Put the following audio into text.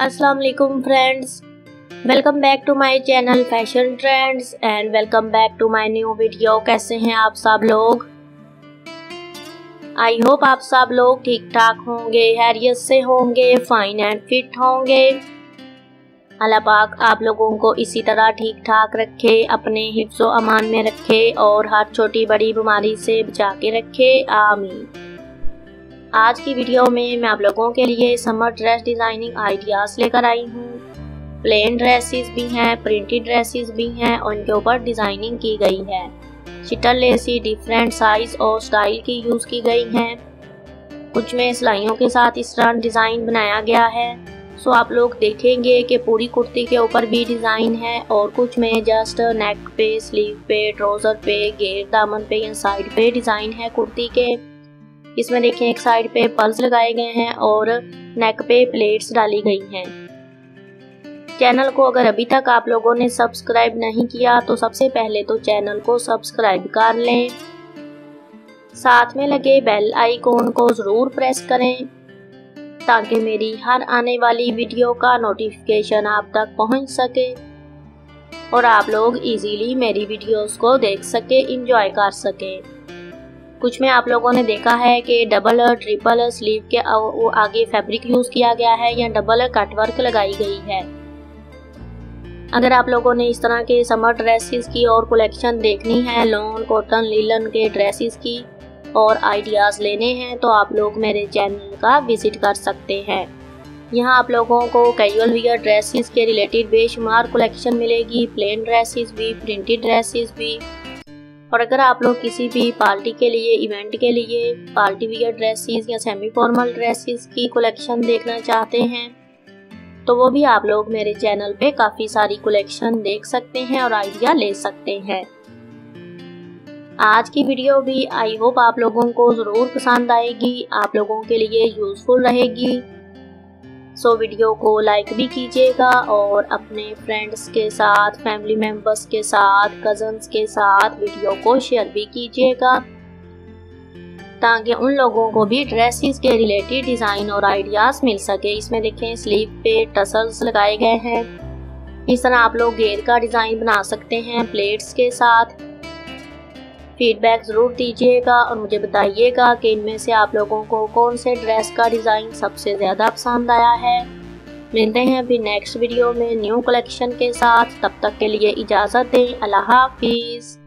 अस्सलाम वालेकुम friends welcome back to my channel fashion trends and welcome back to my new video कैसे हैं आप सब लोग? आई होप आप सब लोग ठीक ठाक होंगे, हैरियत से होंगे फाइन एंड फिट होंगे। अल्लाह पाक आप लोगों को इसी तरह ठीक ठाक रखे, अपने हिफ्ज़ अमान में रखे और हर छोटी बड़ी बीमारी से बचा के रखे, आमीन। आज की वीडियो में मैं आप लोगों के लिए समर ड्रेस डिज़ाइनिंग आइडियाज़ लेकर आई हूँ। प्लेन ड्रेसेस भी हैं प्रिंटेड ड्रेसेस भी हैं और इनके ऊपर डिज़ाइनिंग की गई है। शिटल लेसी डिफरेंट साइज़ और स्टाइल की यूज़ की गई हैं। कुछ में सिलाइयों के साथ इस तरह डिज़ाइन बनाया गया है। सो आप लोग देखेंगे कि पूरी कुर्ती के ऊपर भी डिज़ाइन है और कुछ में जस्ट नेक पे स्लीव पे ट्राउज़र पे गेर दामन पे या साइड पे डिज़ाइन है कुर्ती के। इसमें देखिए, एक साइड पे पल्स लगाए गए हैं और नेक पे प्लेट्स डाली गई हैं। चैनल को अगर अभी तक आप लोगों ने सब्सक्राइब नहीं किया तो सबसे पहले तो चैनल को सब्सक्राइब कर लें। साथ में लगे बेल आइकॉन को ज़रूर प्रेस करें, ताकि मेरी हर आने वाली वीडियो का नोटिफिकेशन आप तक पहुँच सके और आप लोग इजीली मेरी वीडियोस को देख सके इंजॉय कर सके। कुछ में आप लोगों ने देखा है कि डबल ट्रिपल स्लीव के वो आगे फैब्रिक यूज़ किया गया है या डबल कट वर्क लगाई गई है। अगर आप लोगों ने इस तरह के समर ड्रेसेस की और कलेक्शन देखनी है लॉन कॉटन लीलन के ड्रेसेस की और आइडियाज़ लेने हैं तो आप लोग मेरे चैनल का विज़िट कर सकते हैं। यहाँ आप लोगों को कैजुअल वियर ड्रेसेस के रिलेटेड बेशुमार कलेक्शन मिलेगी प्लेन ड्रेसेस भी प्रिंटेड ड्रेसेस भी। और अगर आप लोग किसी भी पार्टी के लिए, इवेंट के लिए पार्टी वियर ड्रेसेस या सेमी फॉर्मल ड्रेसेस की कलेक्शन देखना चाहते हैं तो वो भी आप लोग मेरे चैनल पे काफ़ी सारी कलेक्शन देख सकते हैं और आइडिया ले सकते हैं। आज की वीडियो भी आई होप आप लोगों को ज़रूर पसंद आएगी, आप लोगों के लिए यूज़फुल रहेगी। सो वीडियो को लाइक भी कीजिएगा और अपने फ्रेंड्स के साथ फैमिली मेंबर्स के साथ कज़न्स के साथ वीडियो को शेयर भी कीजिएगा ताकि उन लोगों को भी ड्रेसेस के रिलेटेड डिज़ाइन और आइडियाज़ मिल सके। इसमें देखें स्लीव पे टसल्स लगाए गए हैं। इस तरह आप लोग गेर का डिज़ाइन बना सकते हैं प्लेट्स के साथ। फीडबैक ज़रूर दीजिएगा और मुझे बताइएगा कि इनमें से आप लोगों को कौन से ड्रेस का डिज़ाइन सबसे ज़्यादा पसंद आया है। मिलते हैं अभी नेक्स्ट वीडियो में न्यू कलेक्शन के साथ। तब तक के लिए इजाज़त दें। अल्लाह हाफिज़।